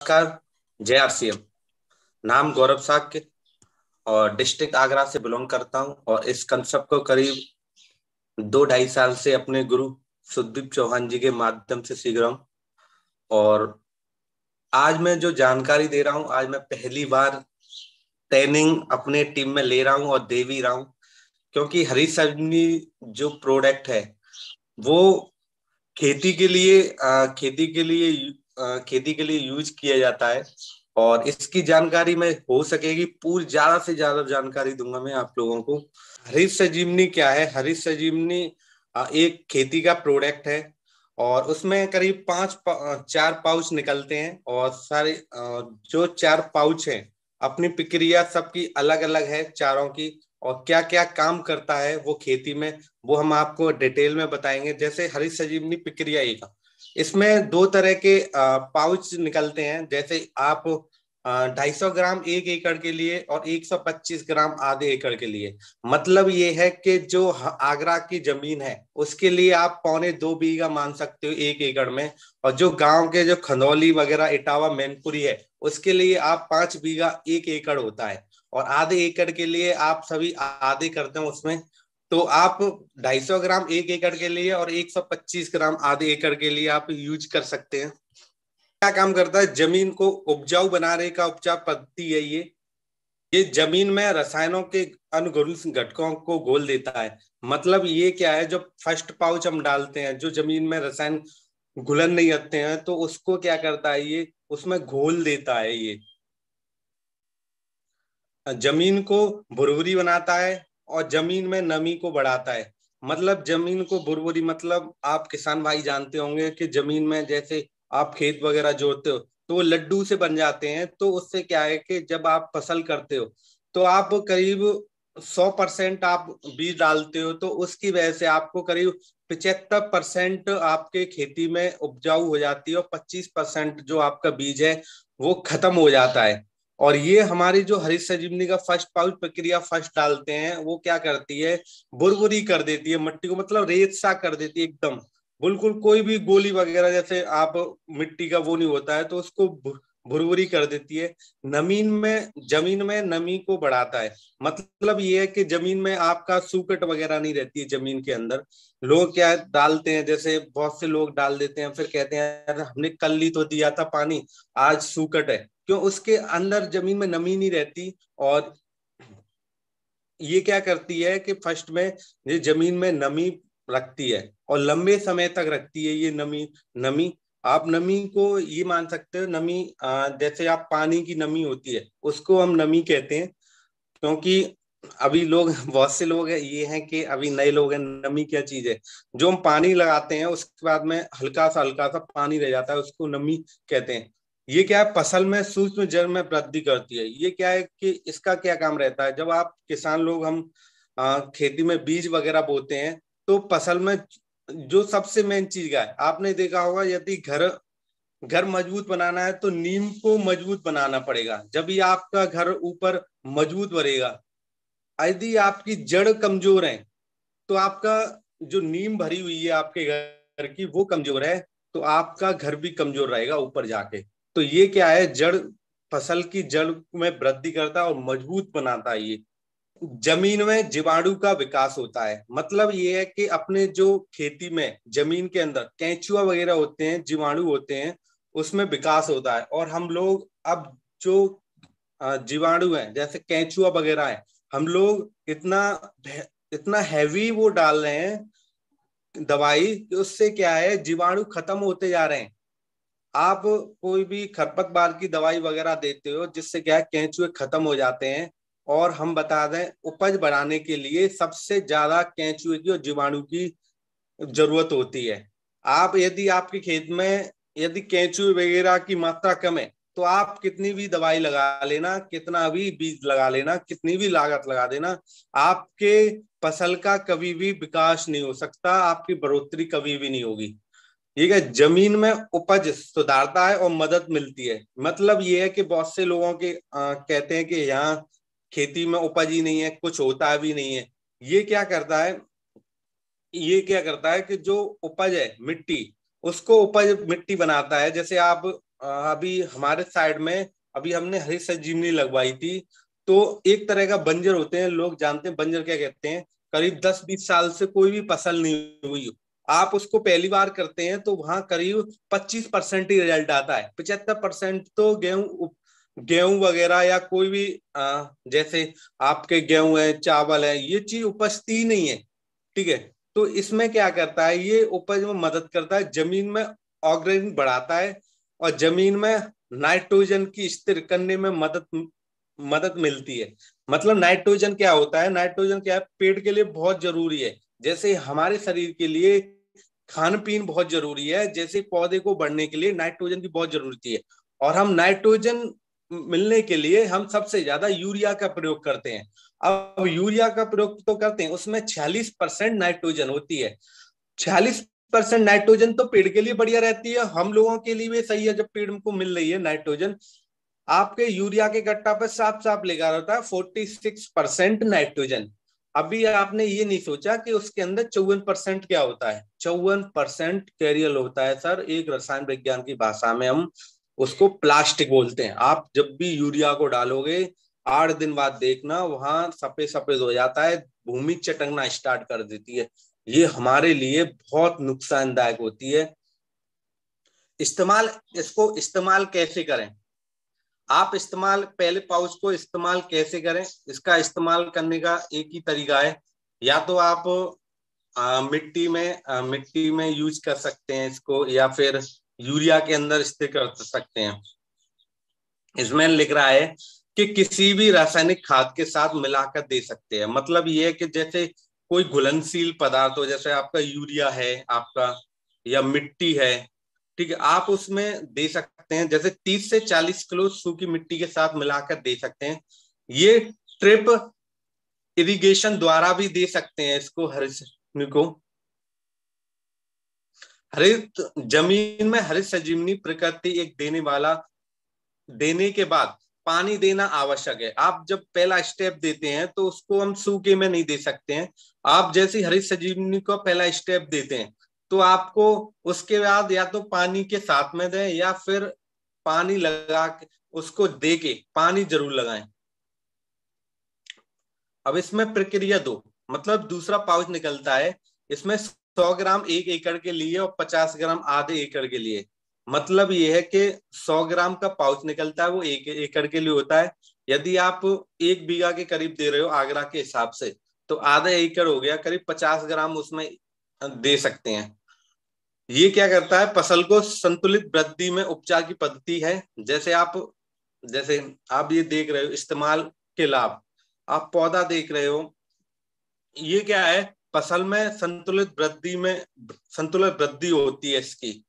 नमस्कार, जय आरसीएम। नाम गौरव साक्य और डिस्ट्रिक्ट आगरा से बिलोंग करता हूँ और इस कंसेप्ट को करीब दो ढाई साल से अपने गुरु सुदीप चौहान जी के माध्यम से सीख रहा हूँ। और आज मैं जो जानकारी दे रहा हूँ, आज मैं पहली बार ट्रेनिंग अपने टीम में ले रहा हूँ और दे भी रहा हूँ, क्योंकि हरी सजनी जो प्रोडक्ट है, वो खेती के लिए खेती के लिए खेती के लिए यूज़ किया जाता है। और इसकी जानकारी में, हो सकेगी, पूरी ज़्यादा से ज़्यादा जानकारी दूँगा मैं आप लोगों को। हरीश सजीवनी क्या है? हरीश सजीवनी एक खेती का प्रोडक्ट है और उसमें करीब पाँच चार पाउच निकलते हैं और सारे जो चार पाउच हैं, अपनी प्रक्रिया सबकी अलग अलग है चारों की और क्या क्या काम करता है वो खेती में, वो हम आपको डिटेल में बताएँगे। जैसे हरीश सजीवनी प्रक्रिया एक इसमें दो तरह के पाउच निकलते हैं। जैसे आप ढाई सौ ग्राम एक एकड़ के लिए और 125 ग्राम आधे एकड़ के लिए। मतलब ये है कि जो आगरा की ज़मीन है, उसके लिए आप पौने दो बीघा मान सकते हो एक एकड़ में। और जो गाँव के जो खंदौली वगैरह, इटावा, मैनपुरी है, उसके लिए आप पाँच बीघा एक एकड़ होता है। और आधे एकड़ के लिए आप सभी आधे करते हो उसमें। तो आप 250 ग्राम एक एकड़ के लिए और 125 ग्राम आधे एकड़ के लिए आप यूज़ कर सकते हैं। क्या काम करता है? ज़मीन को उपजाऊ बनाने का उपचार पद्धति है ये। ये ज़मीन में रसायनों के अनुगुल घटकों को घोल देता है। मतलब ये क्या है? जो फ़र्स्ट पाउच हम डालते हैं, जो ज़मीन में रसायन घुलन नहीं आते हैं तो उसको क्या करता है ये? उसमें घोल देता है ये। ज़मीन को भुरभुरी बनाता है और ज़मीन में नमी को बढ़ाता है। मतलब ज़मीन को बुरबुरी मतलब आप किसान भाई जानते होंगे कि ज़मीन में जैसे आप खेत वगैरह जोड़ते हो तो वो लड्डू से बन जाते हैं। तो उससे क्या है कि जब आप फ़सल करते हो तो आप करीब सौ परसेंट आप बीज डालते हो तो उसकी वजह से आपको करीब पिछहत्तर परसेंट आपके खेती में उपजाऊ हो जाती है और पच्चीस परसेंट जो आपका बीज है, वो खत्म हो जाता है। और ये हमारी जो हरित सजीवनी का फ़र्स्ट पाउच प्रक्रिया फ़र्स्ट डालते हैं, वो क्या करती है? बुरबुरी कर देती है, मिट्टी को मतलब रेत सा कर देती है एकदम। बिल्कुल कोई भी गोली वगैरह, जैसे आप मिट्टी का वो नहीं होता है तो उसको भुरभुरी कर देती है। नमीन में, ज़मीन में नमी को बढ़ाता है। मतलब ये है कि ज़मीन में आपका सूकट वगैरह नहीं रहती है ज़मीन के अंदर। लोग क्या है, डालते हैं, जैसे बहुत से लोग डाल देते हैं, फिर कहते हैं हमने कल ही तो दिया था पानी, आज सूकट है। क्यों? उसके अंदर ज़मीन में नमी नहीं रहती और ये क्या करती है कि फ़र्स्ट में ये ज़मीन में नमी रखती है और लंबे समय तक रखती है ये नमी नमी। आप नमी को ये मान सकते हो नमी जैसे आप पानी की नमी होती है उसको हम नमी कहते हैं क्योंकि अभी लोग बहुत से लोग है, ये हैं कि अभी नए लोग हैं नमी क्या चीज़ है? जो हम पानी लगाते हैं उसके बाद में हल्का सा हल्का सा पानी रह जाता है उसको नमी कहते हैं। ये क्या है? फ़सल में सूक्ष्म जल में वृद्धि करती है। ये क्या है कि इसका क्या काम रहता है? जब आप किसान लोग हम खेती में बीज वगैरह बोते हैं तो फ़सल में जो सबसे मेन चीज़ का है। आपने देखा होगा, यदि घर घर मज़बूत बनाना है तो नीम को मज़बूत बनाना पड़ेगा। जब ही आपका घर ऊपर मज़बूत बनेगा, यदि आपकी जड़ कमज़ोर है तो आपका जो नीम भरी हुई है आपके घर की, वो कमज़ोर है तो आपका घर भी कमज़ोर रहेगा ऊपर जाके। तो ये क्या है? जड़, फ़सल की जड़ में वृद्धि करता है और मज़बूत बनाता है ये। ज़मीन में जीवाणु का विकास होता है। मतलब ये है कि अपने जो खेती में, ज़मीन के अंदर कैचुआ वगैरह होते हैं, जीवाणु होते हैं, उसमें विकास होता है। और हम लोग अब जो जीवाणु है, जैसे कैचुआ वगैरह है, हम लोग इतना इतना हैवी वो डाल रहे हैं दवाई कि उससे क्या है, जीवाणु खत्म होते जा रहे हैं। आप कोई भी खरपतवार की दवाई वगैरह देते हो, जिससे क्या है, कैंचुए खत्म हो जाते हैं। और हम बता दें उपज बढ़ाने के लिए सबसे ज़्यादा कैंचुए की और जीवाणु की ज़रूरत होती है। आप यदि आपके खेत में यदि कैंचुए वगैरह की मात्रा कम है तो आप कितनी भी दवाई लगा लेना कितना भी बीज लगा लेना कितनी भी लागत लगा देना आपके फ़सल का कभी भी विकास नहीं हो सकता आपकी बढ़ोतरी कभी भी नहीं होगी। ठीक है ज़मीन में उपज सुधारता है और मदद मिलती है। मतलब ये है कि बहुत से लोगों के आ, कहते हैं कि यहाँ खेती में उपज ही नहीं है, कुछ होता भी नहीं है। ये क्या करता है? ये क्या करता है कि जो उपज है, मिट्टी, उसको उपज मिट्टी बनाता है। जैसे आप अभी हमारे साइड में, अभी हमने हरी सजीवनी लगवाई थी तो एक तरह का बंजर होते हैं, लोग जानते हैं, बंजर क्या कहते हैं? करीब दस बीस साल से कोई भी फ़सल नहीं हुई आप उसको पहली बार करते हैं तो वहाँ करीब पच्चीस परसेंट ही रिज़ल्ट आता है। पचहत्तर परसेंट तो गेहूँ गेहूँ वगैरह या कोई भी आ, जैसे आपके गेहूँ है चावल है ये चीज़ उपजती नहीं है ठीक है? तो इसमें क्या करता है ये उपज में मदद करता है ज़मीन में ऑर्गेनिक बढ़ाता है और ज़मीन में नाइट्रोजन की स्थिर करने में मदद मदद मिलती है। मतलब नाइट्रोजन क्या होता है नाइट्रोजन क्या है पेट के लिए बहुत ज़रूरी है। जैसे हमारे शरीर के लिए खान पीन बहुत ज़रूरी है जैसे पौधे को बढ़ने के लिए नाइट्रोजन की बहुत ज़रूरत है। और हम नाइट्रोजन मिलने के लिए हम सबसे ज़्यादा यूरिया का प्रयोग करते हैं। अब यूरिया का प्रयोग तो करते हैं, उसमें छियालीस परसेंट नाइट्रोजन होती है। छियालीस परसेंट नाइट्रोजन तो पेड़ के लिए बढ़िया रहती है, हम लोगों के लिए भी सही है जब पेड़ को मिल रही है नाइट्रोजन। आपके यूरिया के गट्टा पर साफ़ साफ़ लिखा रहता है, फोर्टी सिक्स परसेंट नाइट्रोजन। अभी आपने ये नहीं सोचा कि उसके अंदर चौवन परसेंट क्या होता है? चौवन परसेंट कैरियल होता है, सर, एक रसायन विज्ञान की भाषा में हम उसको प्लास्टिक बोलते हैं। आप जब भी यूरिया को डालोगे आठ दिन बाद देखना वहाँ सफ़ेद सफ़ेद हो जाता है भूमि चटकना स्टार्ट कर देती है। ये हमारे लिए बहुत नुकसानदायक होती है। इस्तेमाल इसको इस्तेमाल कैसे करें? आप इस्तेमाल पहले पाउच को इस्तेमाल कैसे करें? इसका इस्तेमाल करने का एक ही तरीका है। या तो आप आ, मिट्टी में आ, मिट्टी में यूज़ कर सकते हैं इसको या फिर यूरिया के अंदर स्थिर कर सकते हैं। इसमें लिख रहा है कि किसी भी रासायनिक खाद के साथ मिलाकर दे सकते हैं। मतलब ये है कि जैसे कोई घुलनशील पदार्थ हो, जैसे आपका यूरिया है, आपका या मिट्टी है, ठीक है, आप उसमें दे सकते हैं। जैसे 30 से 40 किलो सूखी मिट्टी के साथ मिलाकर दे सकते हैं। ये ट्रिप इरिगेशन द्वारा भी दे सकते हैं इसको, हर को। हरित ज़मीन में हरित सजीवनी प्रकृति एक देने वाला, देने के बाद पानी देना आवश्यक है। आप जब पहला स्टेप देते हैं तो उसको हम सूखे में नहीं दे सकते हैं। आप जैसी हरित सजीवनी को पहला स्टेप देते हैं तो आपको उसके बाद या तो पानी के साथ में दें या फिर पानी लगा के उसको दे के पानी ज़रूर लगाएँ। अब इसमें प्रक्रिया दो मतलब दूसरा पाउच निकलता है। इसमें सौ ग्राम एक एकड़ के लिए और पचास ग्राम आधे एकड़ के लिए। मतलब ये है कि सौ ग्राम का पाउच निकलता है, वो एक एकड़ के लिए होता है। यदि आप एक बीघा के करीब दे रहे हो आगरा के हिसाब से तो आधा एकड़ हो गया, करीब पचास ग्राम उसमें दे सकते हैं। ये क्या करता है, फ़सल को संतुलित वृद्धि में उपचार की पद्धति है। जैसे आप जैसे आप ये देख रहे हो, इस्तेमाल के लाभ। आप पौधा देख रहे हो। ये क्या है फ़सल में संतुलित वृद्धि में, संतुलित वृद्धि होती है इसकी।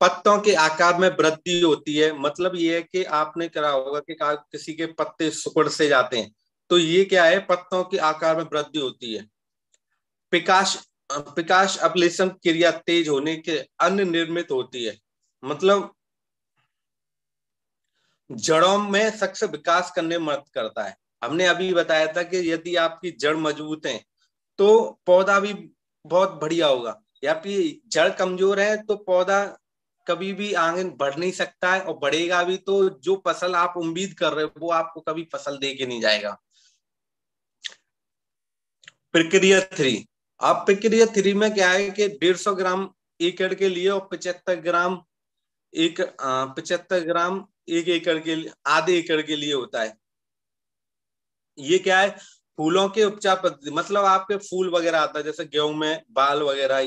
पत्तों के आकार में वृद्धि होती है। मतलब ये है कि आपने करा होगा कि किसी के पत्ते सुकड़ से जाते हैं। तो ये क्या है? पत्तों के आकार में वृद्धि होती है। प्रकाश प्रकाश अपलेशन क्रिया तेज होने के अन्य निर्मित होती है। मतलब जड़ों में सक्ष विकास करने मदद करता है। हमने अभी बताया था कि यदि आपकी जड़ मज़बूत है तो पौधा भी बहुत बढ़िया होगा। या फिर जड़ कमज़ोर है तो पौधा कभी भी आगे बढ़ नहीं सकता है और बढ़ेगा भी तो जो फ़सल आप उम्मीद कर रहे हो वो आपको कभी फ़सल दे के नहीं जाएगा। प्रक्रिया थ्री। अब प्रक्रिया थ्री में क्या है कि डेढ़ सौ ग्राम एकड़ के लिए और पचहत्तर ग्राम एक पचहत्तर ग्राम एक एकड़ के लिए, आधे एकड़ के लिए होता है। ये क्या है? फूलों के उपचार पद्धति मतलब आपके फूल वगैरह आता है, जैसे गेहूँ में बाल वगैरह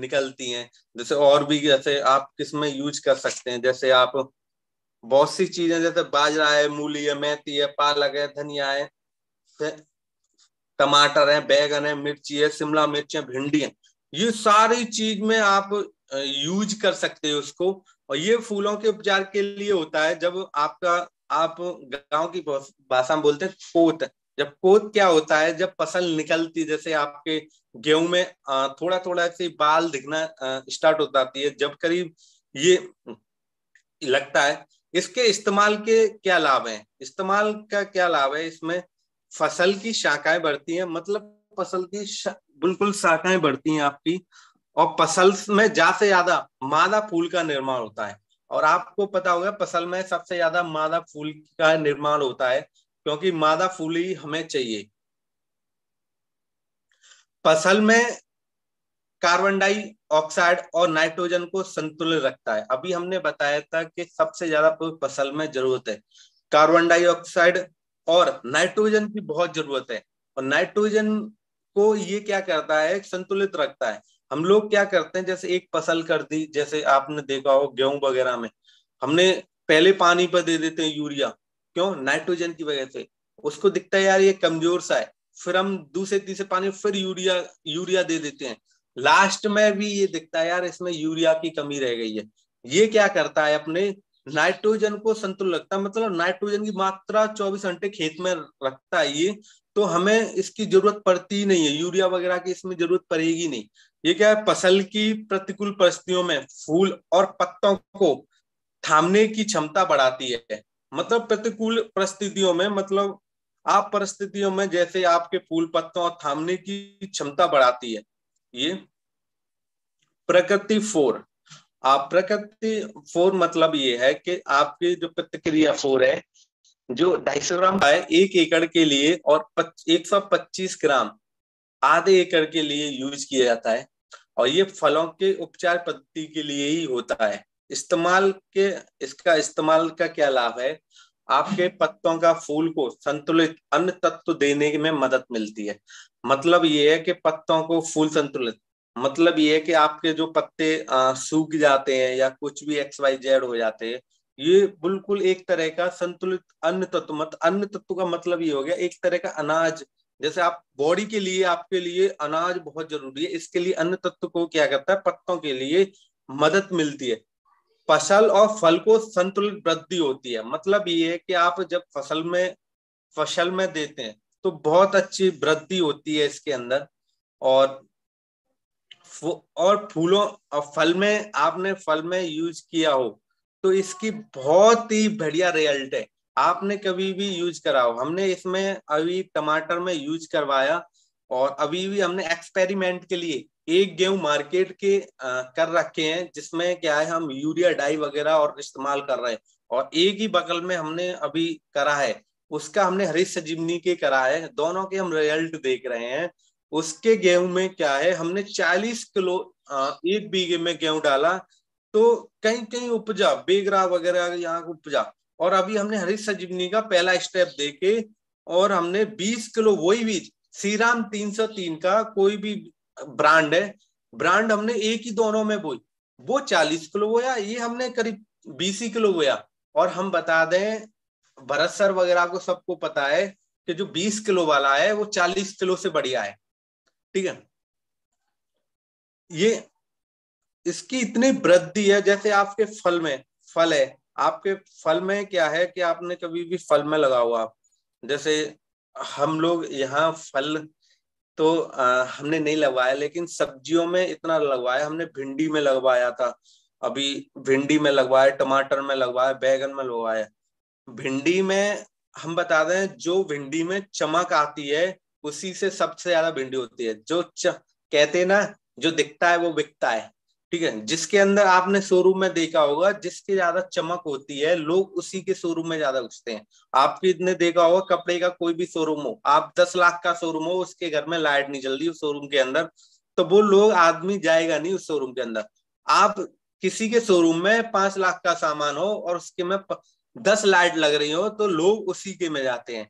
निकलती हैं, जैसे और भी जैसे आप किसमें यूज़ कर सकते हैं, जैसे आप बहुत सी चीज़ें, जैसे बाजरा है, मूली है, मेथी है, पालक है, धनिया है टमाटर है, बैगन है, मिर्ची है, शिमला मिर्च है, भिंडी है, ये सारी चीज़ में आप यूज़ कर सकते हो उसको, और ये फूलों के उपचार के लिए होता है, जब आपका, आप गाँव की भाषा में बोलते हैं कोत जब कोत क्या होता है जब फ़सल निकलती जैसे आपके गेहूँ में थोड़ा थोड़ा से बाल दिखना स्टार्ट हो जाती है जब करीब ये लगता है इसके इस्तेमाल के क्या लाभ है? इस्तेमाल का क्या लाभ है? इसमें फ़सल की शाखाएँ बढ़ती हैं मतलब फ़सल की शा, बिल्कुल शाखाएँ बढ़ती हैं आपकी और फ़सल में ज़्यादा से ज़्यादा मादा फूल का निर्माण होता है और आपको पता होगा फ़सल में सबसे ज़्यादा मादा फूल का निर्माण होता है क्योंकि मादा फूल हमें चाहिए। फ़सल में कार्बन डाइऑक्साइड और नाइट्रोजन को संतुलित रखता है। अभी हमने बताया था कि सबसे ज़्यादा फ़सल में ज़रूरत है। कार्बन डाइऑक्साइड और नाइट्रोजन की बहुत ज़रूरत है। और नाइट्रोजन को ये क्या करता है? संतुलित रखता है। हम लोग क्या करते हैं? जैसे एक फ़सल कर दी, जैसे आपने देखा हो गेहूँ वगैरह में। हमने पहले पानी पर दे देते हैं यूरिया। क्यों? नाइट्रोजन की वजह से। उसको दिखता है, यार, ये कमज़ोर सा है। फिर हम दूसरे तीसरे पानी फिर यूरिया यूरिया दे देते हैं। लास्ट में भी ये दिखता है, यार, इसमें यूरिया की कमी रह गई है। ये क्या करता है अपने? नाइट्रोजन को संतुलन रखता है। मतलब नाइट्रोजन की मात्रा 24 घंटे खेत में रखता है ये तो हमें इसकी ज़रूरत पड़ती ही नहीं है। यूरिया वगैरह की इसमें ज़रूरत पड़ेगी नहीं। ये क्या है? फ़सल की प्रतिकूल परिस्थितियों में फूल और पत्तों को थामने की क्षमता बढ़ाती है। मतलब प्रतिकूल परिस्थितियों में मतलब आप परिस्थितियों में जैसे आपके फूल पत्तों और थामने की क्षमता बढ़ाती है। ये प्रकृति फोर। आप प्रकृति फोर मतलब ये है कि आपकी जो प्रतिक्रिया फोर है, जो ढाई सौ ग्राम है, एक एकड़ के लिए और एक सौ पच्चीस ग्राम आधे एकड़ के लिए यूज़ किया जाता है। और ये फलों के उपचार पद्धति के लिए ही होता है। इस्तेमाल के, इसका इस्तेमाल का क्या लाभ है? आपके पत्तों का फूल को संतुलित अन्य तत्व देने में मदद मिलती है। मतलब ये है कि पत्तों को फूल संतुलित। मतलब ये है कि आपके जो पत्ते सूख जाते हैं या कुछ भी एक्स वाई जेड हो जाते हैं, ये बिल्कुल एक तरह का संतुलित अन्य तत्व, मत, अन्य तत्व का मतलब ये हो गया एक तरह का अनाज। जैसे आप बॉडी के लिए, आपके लिए अनाज बहुत ज़रूरी है, इसके लिए अन्य तत्व को क्या करता है? पत्तों के लिए मदद मिलती है। फ़सल और फल को संतुलित वृद्धि होती है। मतलब ये है कि आप जब फ़सल में फ़सल में देते हैं तो बहुत अच्छी वृद्धि होती है इसके अंदर। और और फूलों, और फल में, आपने फल में यूज़ किया हो तो इसकी बहुत ही बढ़िया रिज़ल्ट है। आपने कभी भी यूज़ करा हो। हमने इसमें अभी टमाटर में यूज़ करवाया और अभी भी हमने एक्सपेरिमेंट के लिए एक गेहूँ मार्केट के आ, कर रखे हैं जिसमें क्या है हम यूरिया डाई वगैरह और इस्तेमाल कर रहे हैं। और एक ही बगल में हमने अभी करा है उसका हमने हरी सजीवनी के करा है दोनों के हम रिज़ल्ट देख रहे हैं। उसके गेहूँ में क्या है हमने 40 किलो आ, एक बीघे में गेहूँ डाला तो कहीं कहीं उपजा बेगरा वगैरह यहाँ उपजा। और अभी हमने हरी सजीवनी का पहला स्टेप देके और हमने 20 किलो वही बीज श्रीराम 303 का कोई भी ब्रांड है, ब्रांड हमने एक ही दोनों में बोई। वो चालीस किलो बोया, ये हमने करीब बीस ही किलो बोया। और हम बता दें, भरत सर वगैरह को सबको पता है कि जो बीस किलो वाला है, वो चालीस किलो से बढ़िया है। ठीक है? ये, इसकी इतनी वृद्धि है, जैसे आपके फल में, फल है। आपके फल में क्या है कि आपने कभी भी फल में लगा हुआ, जैसे हम लोग यहाँ फल तो आ, हमने नहीं लगवाया लेकिन सब्जियों में इतना लगवाया हमने भिंडी में लगवाया था। अभी भिंडी में लगवाया टमाटर में लगवाया बैगन में लगवाया। भिंडी में हम बता दें जो भिंडी में चमक आती है उसी से सबसे ज़्यादा भिंडी होती है। जो च, कहते हैं ना जो दिखता है वो बिकता है। ठीक है, जिसके अंदर आपने शोरूम में देखा होगा, जिसकी ज़्यादा चमक होती है, लोग उसी के शोरूम में ज़्यादा घुसते हैं। आपके इतने देखा होगा, कपड़े का कोई भी शोरूम हो, आप दस लाख का शोरूम हो, उसके घर में लाइट नहीं जल रही उस शोरूम के अंदर तो वो लोग, आदमी जाएगा नहीं उस शोरूम के अंदर। आप किसी के शोरूम में पाँच लाख का सामान हो और उसके में दस लाइट लग रही हो तो लोग उसी के में जाते हैं।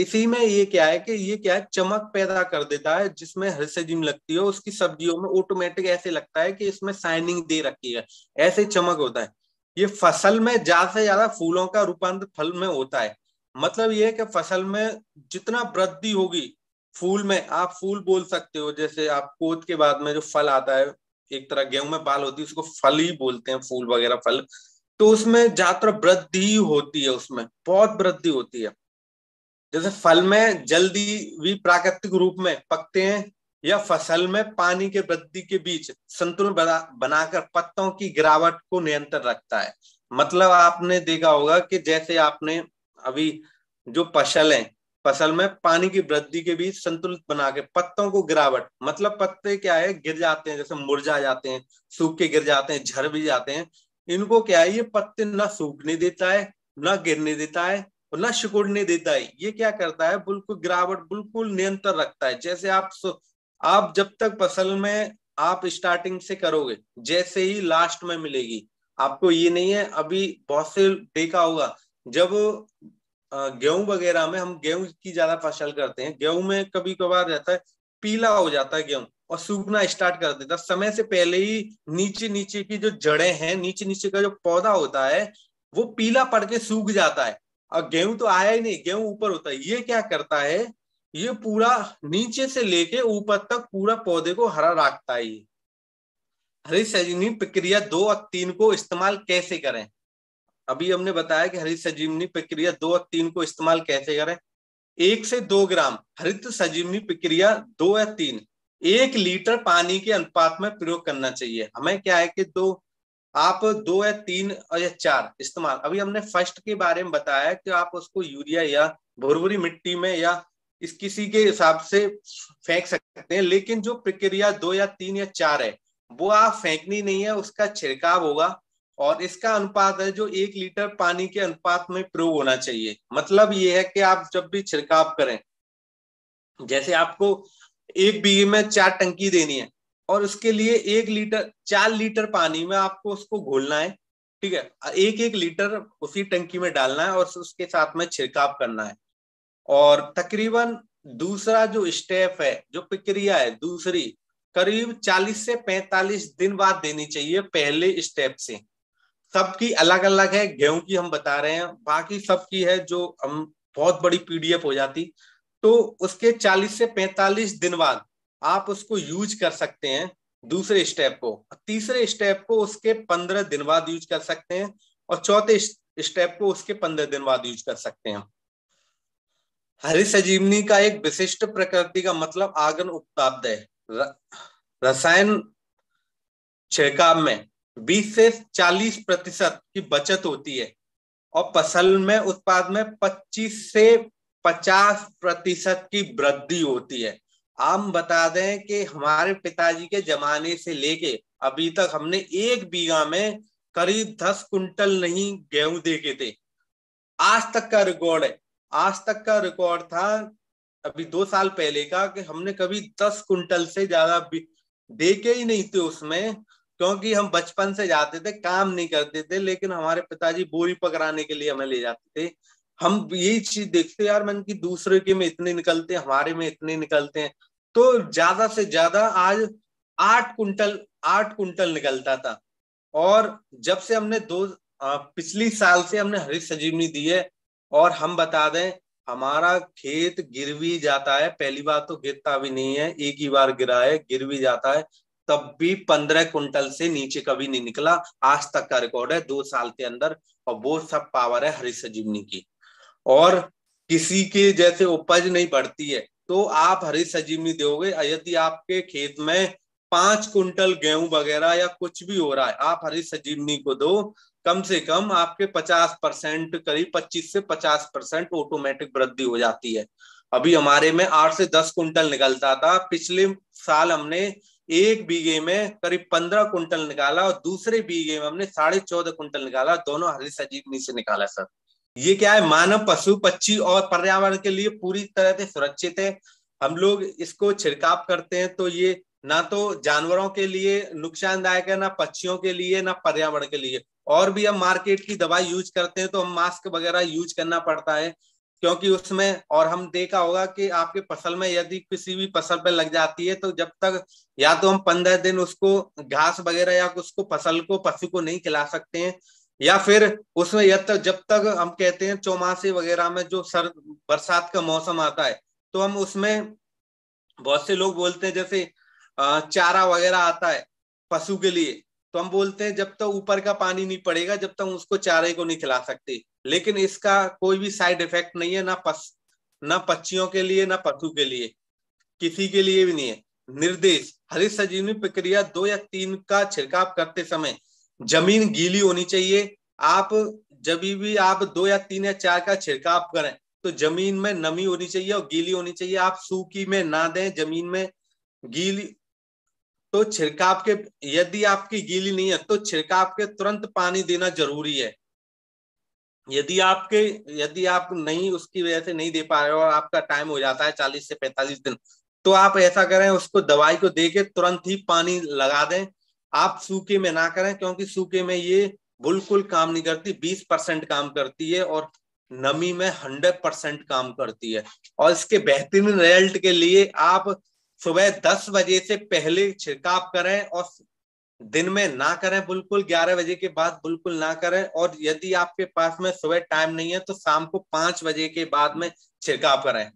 इसी में ये क्या है कि ये क्या है, चमक पैदा कर देता है, जिसमें हर्षजिम लगती है, उसकी सब्जियों में ऑटोमेटिक ऐसे लगता है कि इसमें साइनिंग दे रखी है, ऐसे चमक होता है। ये फ़सल में ज़्यादा से ज़्यादा फूलों का रूपांतर फल में होता है। मतलब ये है कि फ़सल में जितना वृद्धि होगी फूल में, आप फूल बोल सकते हो, जैसे आप कोत के बाद में जो फल आता है, एक तरह गेहूँ में बाल होती है, उसको फल ही बोलते हैं, फूल वगैरह फल। तो उसमें ज़्यादातर वृद्धि होती है उसमें, बहुत वृद्धि होती है। जैसे फल में जल्दी भी प्राकृतिक रूप में पकते हैं या फ़सल में पानी के वृद्धि के बीच संतुलन बना, बनाकर पत्तों की गिरावट को नियंत्रण रखता है। मतलब आपने देखा होगा कि जैसे आपने अभी जो फ़सल है, फ़सल में पानी की वृद्धि के बीच संतुलित बना के पत्तों को गिरावट मतलब पत्ते क्या है, गिर जाते हैं, जैसे मुरझा जाते हैं, सूख के गिर जाते हैं, झर भी जाते हैं। इनको क्या है, ये पत्ते ना सूखने देता है, न गिरने देता है न सिकुड़ने देता है। ये क्या करता है? बिल्कुल गिरावट, बिल्कुल नियंत्रण रखता है। जैसे आप आप जब तक फ़सल में आप स्टार्टिंग से करोगे, जैसे ही लास्ट में मिलेगी। आपको ये नहीं है, अभी बहुत से देखा होगा, जब गेहूँ वगैरह में हम गेहूँ की ज़्यादा फ़सल करते हैं, गेहूँ में कभी कभार रहता है, पीला हो जाता है गेहूँ और सूखना स्टार्ट कर देता समय से पहले ही नीचे नीचे की जो जड़ें हैं नीचे नीचे का जो पौधा होता है, वो पीला पड़ के सूख जाता है। और गेहूँ तो आया ही नहीं, गेहूँ ऊपर होता है। ये क्या करता है? ये पूरा नीचे से लेके ऊपर तक पूरा पौधे को हरा रखता है। हरी सजीवनी प्रक्रिया दो और तीन को इस्तेमाल कैसे करें? अभी हमने बताया कि हरित सजीवनी प्रक्रिया दो और तीन को इस्तेमाल कैसे करें? एक से दो ग्राम हरित सजीवनी प्रक्रिया दो या तीन। एक लीटर पानी के अनुपात में प्रयोग करना चाहिए। हमें क्या है कि दो आप दो या तीन या चार इस्तेमाल। अभी हमने फ़र्स्ट के बारे में बताया कि आप उसको यूरिया या भुरभुरी मिट्टी में या इस किसी के हिसाब से फेंक सकते हैं, लेकिन जो प्रक्रिया दो या तीन या चार है, वो आप फेंकनी नहीं है, उसका छिड़काव होगा और इसका अनुपात है जो एक लीटर पानी के अनुपात में प्रयोग होना चाहिए। मतलब ये है कि आप जब भी छिड़काव करें, जैसे आपको एक बीघे में चार टंकी देनी है और उसके लिए एक लीटर, चार लीटर पानी में आपको उसको घोलना है, ठीक है? एक एक लीटर उसी टंकी में डालना है और उसके साथ में छिड़काव करना है। और तकरीबन दूसरा जो स्टेप है, जो प्रक्रिया है, दूसरी, करीब 40 से 45 दिन बाद देनी चाहिए पहले स्टेप से। सबकी अलग अलग है, गेहूँ की हम बता रहे हैं, बाकी सबकी है जो हम, बहुत बड़ी पीडीएफ हो जाती। तो उसके 40 से 45 दिन बाद आप उसको यूज़ कर सकते हैं दूसरे स्टेप को। तीसरे स्टेप को उसके 15 दिन बाद यूज़ कर सकते हैं और चौथे स्टेप को उसके 15 दिन बाद यूज़ कर सकते हैं। हरी सजीवनी का एक विशिष्ट प्रकृति का मतलब आगन उपलब्ध है रसायन छिड़काव में 20 से 40 प्रतिशत की बचत होती है और फ़सल में उत्पाद में 25 से 50 प्रतिशत की वृद्धि होती है। हम बता दें कि हमारे पिताजी के जमाने से लेके अभी तक हमने एक बीघा में करीब 10 कुंटल नहीं गेहूँ देखे थे। आज तक का रिकॉर्ड है। आज तक का रिकॉर्ड था अभी दो साल पहले का कि हमने कभी दस कुंटल से ज़्यादा देखे ही नहीं थे उसमें, क्योंकि हम बचपन से जाते थे, काम नहीं करते थे, लेकिन हमारे पिताजी बोरी पकड़ाने के लिए हमें ले जाते थे। हम यही चीज़ देखते यार, मन की दूसरे के में इतने निकलते हैं, हमारे में इतने निकलते हैं। तो ज़्यादा से ज़्यादा आज आठ कुंटल आठ कुंटल निकलता था। और जब से हमने दो पिछली साल से हमने हरी सजीवनी दी है, और हम बता दें, हमारा खेत गिर भी जाता है। पहली बार तो गिरता भी नहीं है, एक ही बार गिरा है, गिर भी जाता है। तब भी पंद्रह कुंटल से नीचे कभी नहीं निकला। आज तक का रिकॉर्ड है, दो साल के अंदर, और वो सब पावर है हरी सजीवनी की। और किसी के जैसे उपज नहीं बढ़ती है। तो आप हरी सजीवनी दोगे, यदि आपके खेत में पाँच कुंटल गेहूँ वगैरह या कुछ भी हो रहा है, आप हरी सजीवनी को दो, कम से कम आपके 50 परसेंट, करीब 25 से 50 परसेंट ऑटोमेटिक वृद्धि हो जाती है। अभी हमारे में आठ से दस कुंटल निकलता था, पिछले साल हमने एक बीघे में करीब पंद्रह कुंटल निकाला और दूसरे बीघे में हमने साढ़े चौदह कुंटल निकाला, दोनों हरी सजीवनी से निकाला सर। ये क्या है? मानव पशु, पक्षी और पर्यावरण के लिए पूरी तरह से सुरक्षित है। हम लोग इसको छिड़काव करते हैं तो ये ना तो जानवरों के लिए नुकसानदायक है, ना पक्षियों के लिए, ना पर्यावरण के लिए। और भी हम मार्केट की दवाई यूज़ करते हैं तो हम मास्क वगैरह यूज़ करना पड़ता है। क्योंकि उसमें और हम देखा होगा कि आपके फ़सल में यदि किसी भी फ़सल पर लग जाती है तो जब तक या तो हम पंद्रह दिन उसको घास वगैरह या उसको फ़सल को, पशु को नहीं खिला सकते हैं। या फिर उसमें यद तक जब तक हम कहते हैं चौमासे वगैरह में जो सर, बरसात का मौसम आता है तो हम उसमें बहुत से लोग बोलते हैं, जैसे चारा वगैरह आता है पशु के लिए तो हम बोलते हैं जब तक तो ऊपर का पानी नहीं पड़ेगा, जब तक तो उसको चारे को नहीं खिला सकते। लेकिन इसका कोई भी साइड इफ़ेक्ट नहीं है, ना पस, ना पक्षियों के लिए, ना पशु के लिए, किसी के लिए भी नहीं है। निर्देश, हरित सजीवनी प्रक्रिया दो या तीन का छिड़काव करते समय ज़मीन गीली होनी चाहिए। आप जब भी आप दो या तीन या चार का छिड़काव करें तो ज़मीन में नमी होनी चाहिए और गीली होनी चाहिए। आप सूखी में ना दें, ज़मीन में गीली तो छिड़काव के, यदि आपकी गीली नहीं है तो छिड़काव के तुरंत पानी देना ज़रूरी है। यदि आपके, यदि आप नहीं, उसकी वजह से नहीं दे पा रहे हो और आपका टाइम हो जाता है चालीस से पैंतालीस दिन तो आप ऐसा करें, उसको दवाई को दे तुरंत ही पानी लगा दें। आप सूखे में ना करें, क्योंकि सूखे में ये बिल्कुल काम नहीं करती। बीस परसेंट काम करती है और नमी में हंड्रेड परसेंट काम करती है। और इसके बेहतरीन रिज़ल्ट के लिए आप सुबह दस बजे से पहले छिड़काव करें और दिन में ना करें, बिल्कुल ग्यारह बजे के बाद बिल्कुल ना करें। और यदि आपके पास में सुबह टाइम नहीं है तो शाम को पाँच बजे के बाद में छिड़काव करें।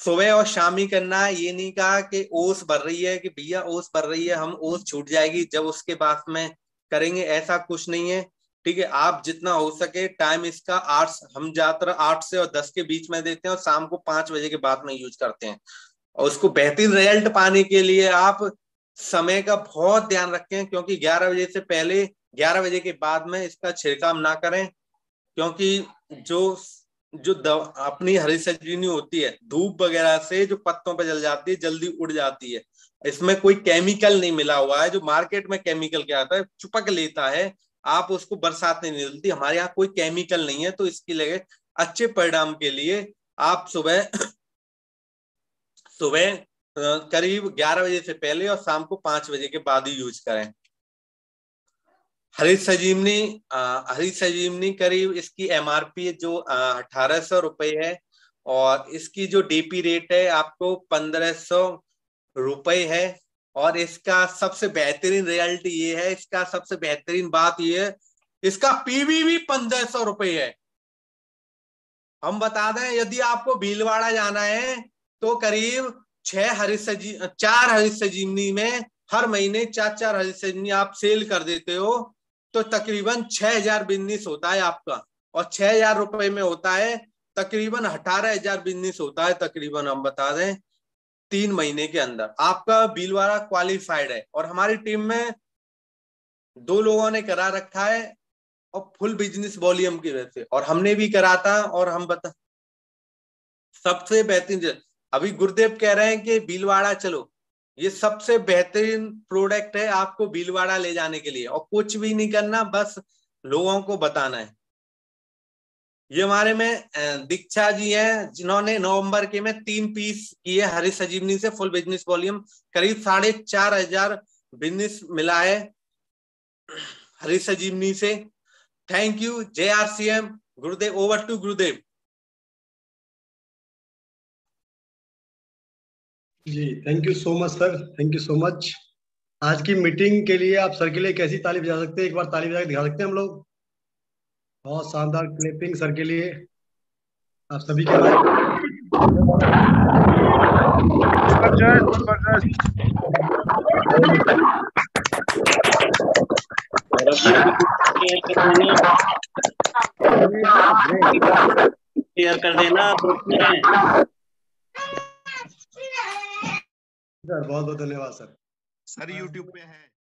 सुबह और शाम ही करना, ये नहीं कहा कि ओस भर रही है कि भैया ओस भर रही है, हम ओस छूट जाएगी, जब उसके बाद में करेंगे, ऐसा कुछ नहीं है। ठीक है, आप जितना हो सके टाइम इसका आठ हम ज़्यादातर आठ से और दस के बीच में देते हैं और शाम को पाँच बजे के बाद में यूज़ करते हैं। और उसको बेहतरीन रिज़ल्ट पाने के लिए आप समय का बहुत ध्यान रखें, क्योंकि 11 बजे से पहले 11 बजे के बाद में इसका छिड़काव ना करें, क्योंकि जो जो अपनी हरी सजीनी होती है, धूप वगैरह से जो पत्तों पर जल जाती है, जल्दी उड़ जाती है। इसमें कोई केमिकल नहीं मिला हुआ है, जो मार्केट में केमिकल क्या आता है, चुपक लेता है, आप उसको बरसात नहीं मिलती हमारे यहाँ कोई केमिकल नहीं है तो इसके लिए अच्छे परिणाम के लिए आप सुबह सुबह करीब 11 बजे से पहले और शाम को पाँच बजे के बाद ही यूज़ करें। हरी सजीवनी हरी सजीवनी करीब इसकी एमआरपी जो अठारह सौ रुपये है और इसकी जो डीपी रेट है आपको पंद्रह सौ रुपये है और इसका सबसे बेहतरीन रिज़ल्ट ये है, इसका सबसे बेहतरीन बात ये है, इसका पीवी भी पंद्रह सौ रुपये है। हम बता दें, यदि आपको भीलवाड़ा जाना है तो करीब छह हरी सजी, चार हरी सजीवनी में हर महीने चार चार हरी सजीवनी आप सेल कर देते हो तो तकरीबन छह हज़ार बिज़नेस होता है आपका। और छह हज़ार रुपए में होता है, तकरीबन अठारह हज़ार बिज़नेस होता है तकरीबन, हम बता दें, तीन महीने के अंदर। आपका बिलवाड़ा क्वालिफाइड है। और हमारी टीम में दो लोगों ने करा रखा है, और फुल बिज़नेस वॉल्यूम की वजह से। और हमने भी करा था, और हम बता, सबसे बेहतरीन अभी गुरुदेव कह रहे हैं कि भीलवाड़ा चलो। ये सबसे बेहतरीन प्रोडक्ट है आपको भीलवाड़ा ले जाने के लिए। और कुछ भी नहीं करना, बस लोगों को बताना है। ये हमारे में दीक्षा जी हैं, जिन्होंने नवंबर के में तीन पीस किए हरी सजीवनी से फुल बिज़नेस वॉल्यूम। करीब साढ़े चार हज़ार बिज़नेस मिला है हरी सजीवनी से। Thank you J R C M, Gurudev, over to Gurudev. Ji thank you so much sir thank you so much आज की मीटिंग के लिए आप सर के लिए कैसी ताली बजा सकते हैं? एक बार ताली बजा दिखा सकते हैं हम लोग? बहुत शानदार क्लिपिंग सर के लिए। आप सभी के शेयर कर देना सर बहुत बहुत धन्यवाद सर। सर यूट्यूब पे है।